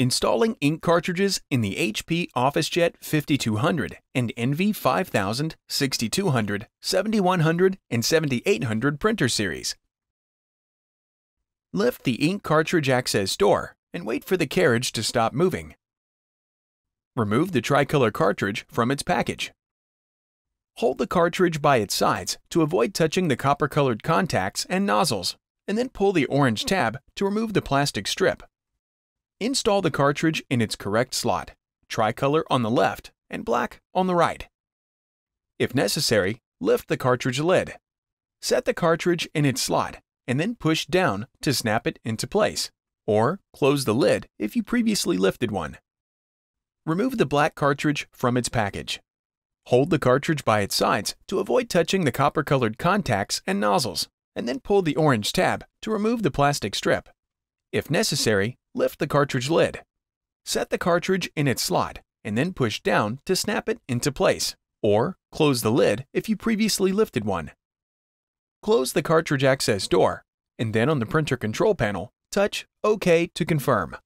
Installing ink cartridges in the HP OfficeJet 5200 and Envy 5000, 6200, 7100, and 7800 printer series. Lift the ink cartridge access door and wait for the carriage to stop moving. Remove the tricolor cartridge from its package. Hold the cartridge by its sides to avoid touching the copper-colored contacts and nozzles, and then pull the orange tab to remove the plastic strip. Install the cartridge in its correct slot, tricolor on the left and black on the right. If necessary, lift the cartridge lid. Set the cartridge in its slot and then push down to snap it into place, or close the lid if you previously lifted one. Remove the black cartridge from its package. Hold the cartridge by its sides to avoid touching the copper-colored contacts and nozzles, and then pull the orange tab to remove the plastic strip. If necessary, lift the cartridge lid. Set the cartridge in its slot and then push down to snap it into place, or close the lid if you previously lifted one. Close the cartridge access door, and then on the printer control panel, touch OK to confirm.